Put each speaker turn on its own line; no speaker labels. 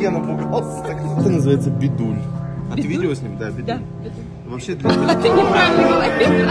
Я напугался.
Это называется бедуль.
А ты видео с ним? Да, бедуль.
Да. бедуль.
Вообще, для- а
Ты неправильно говоришь.